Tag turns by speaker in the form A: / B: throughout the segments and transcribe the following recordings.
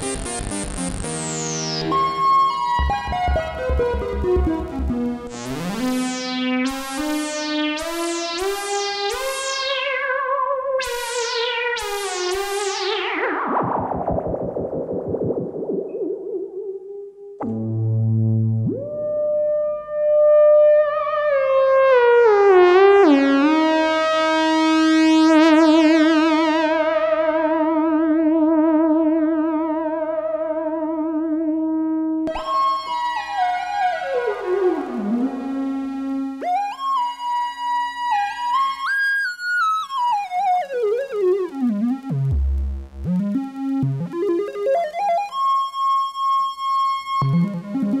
A: Thank you. Thank you.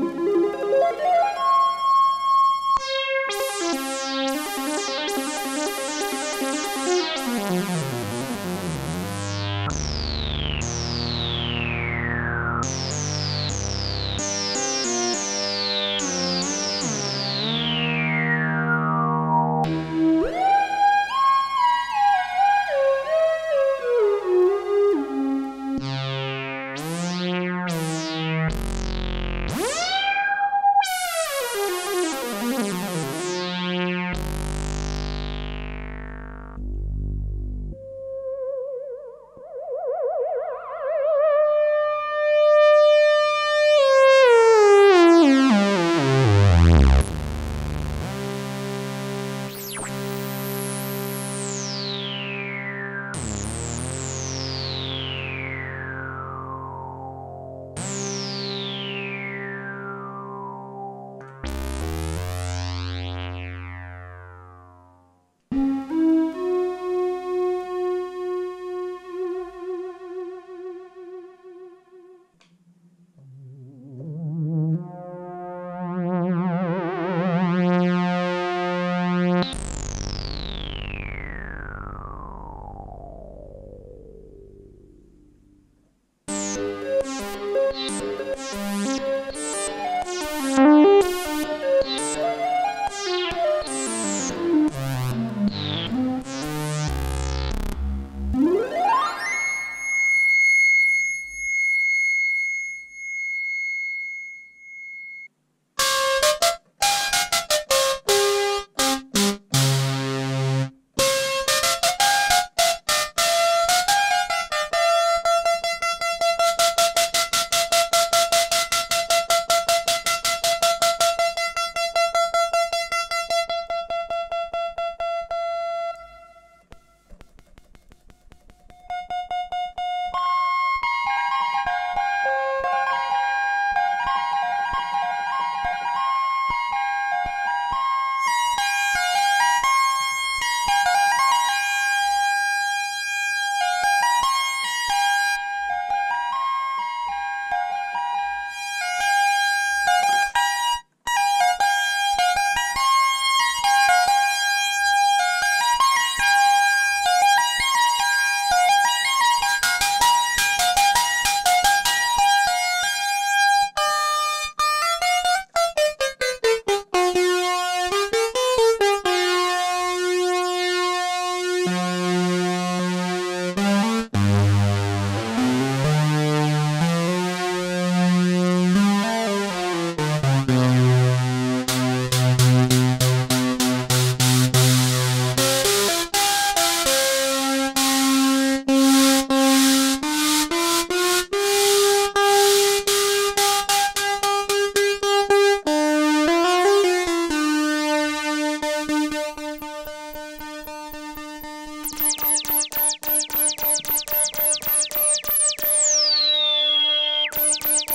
B: you,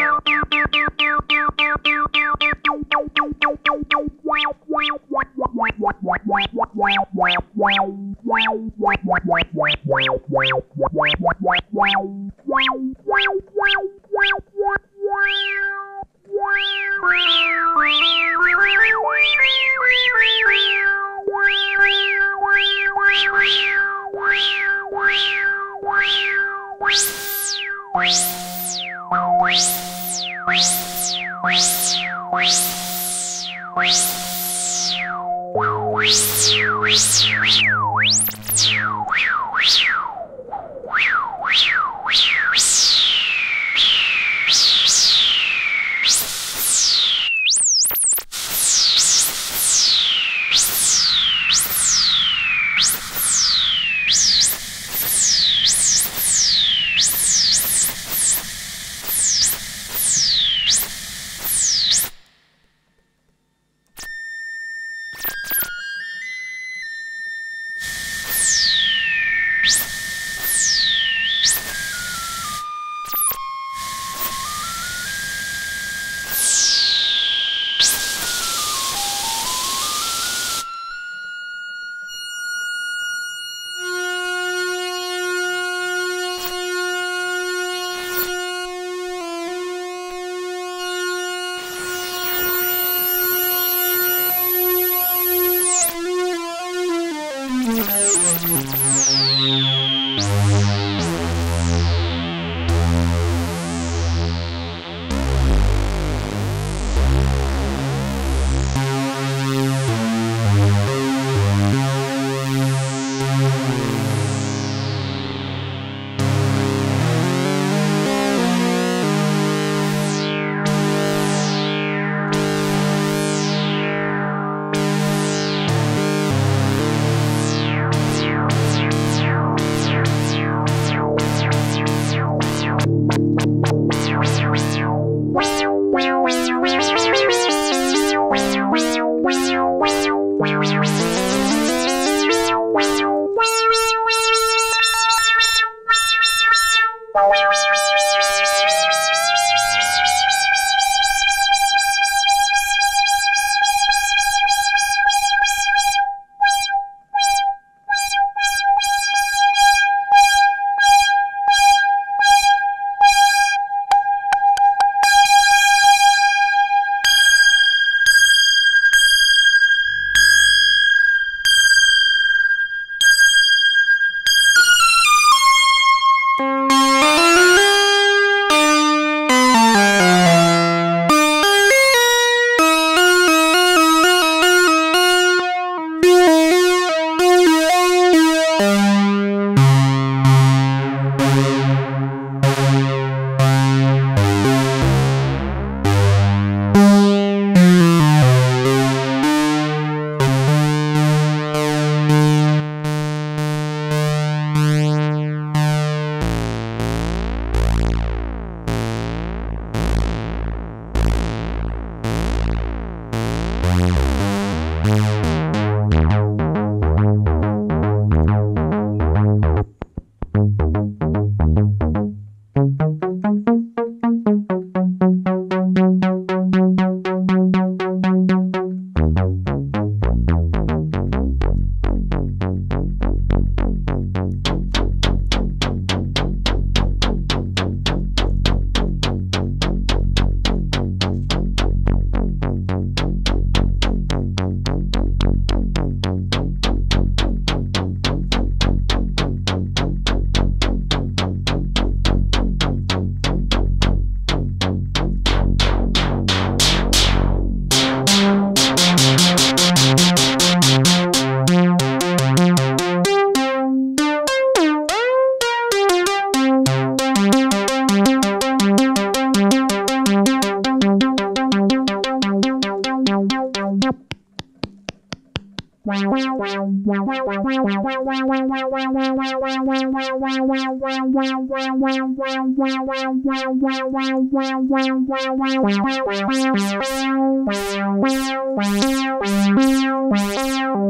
B: you Wow.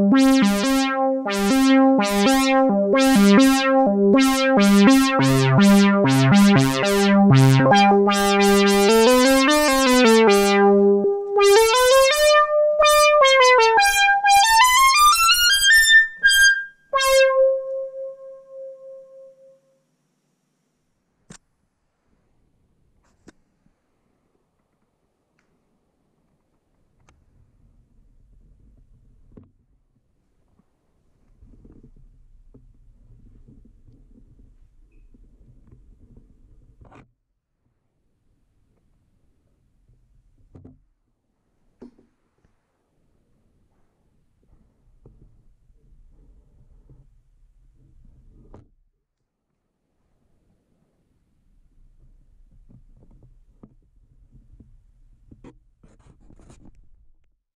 B: Wow.